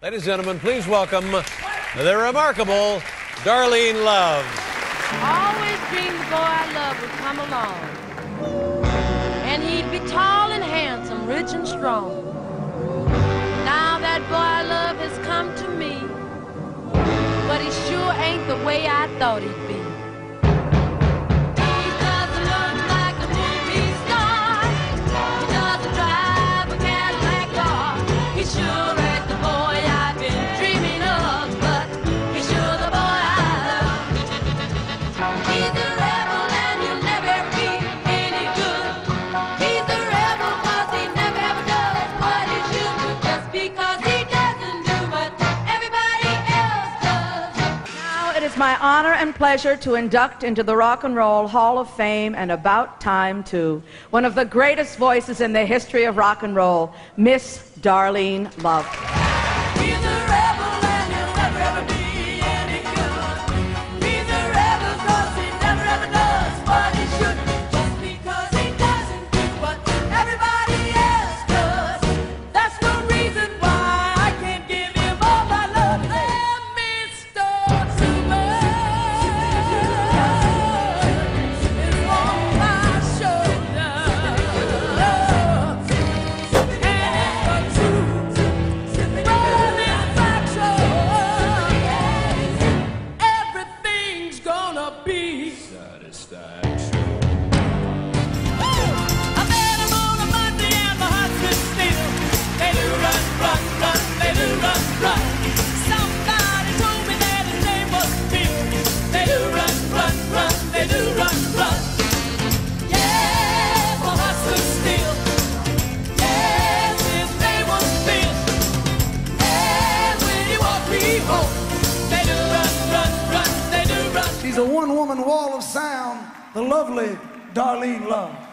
Ladies and gentlemen, please welcome the remarkable Darlene Love. Always dreamed the boy I love would come along. And he'd be tall and handsome, rich and strong. Now that boy I love has come to me. But he sure ain't the way I thought he'd be. He it is my honor and pleasure to induct into the Rock and Roll Hall of Fame and about time too, one of the greatest voices in the history of rock and roll, Miss Darlene Love. Satisfaction. A one woman wall of sound, the lovely Darlene Love.